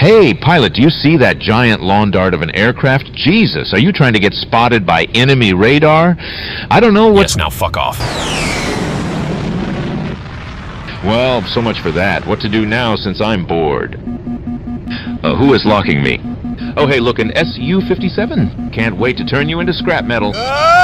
Hey, pilot, do you see that giant lawn dart of an aircraft? Jesus, are you trying to get spotted by enemy radar? I don't know what... Yes, now fuck off. Well, so much for that. What to do now since I'm bored? Uh, who is locking me? Oh, hey, look, an SU-57. Can't wait to turn you into scrap metal. Ah!